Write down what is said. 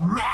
Rawr!